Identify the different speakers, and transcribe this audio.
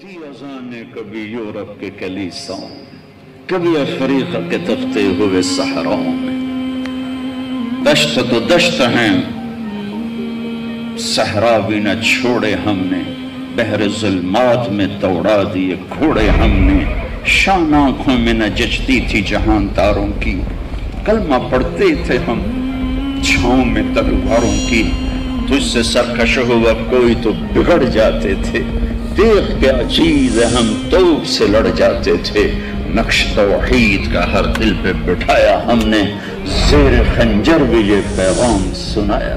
Speaker 1: تھی خزانے کبھی یورپ کے کلیساؤں کبھی افریقہ کے تفتے ہوئے صحراؤں میں۔ دشت تو دشت ہیں، صحرا بھی نہ چھوڑے ہم نے۔ بحر ظلمات میں توڑا دیے کھوڑے ہم نے۔ شان آنکھوں میں نہ جچتی تھی جہان تاروں کی۔ کلمہ پڑھتے تھے ہم، چھاؤں میں تلواروں کی۔ تجھ سے سرکش ہوا کوئی تو بگڑ جاتے تھے۔ دیکھ کے عجیز ہم توب سے لڑ جاتے تھے۔ نقش توحید کا ہر دل پہ بٹھایا ہم نے۔ زیر خنجر بھی یہ پیغام سنایا۔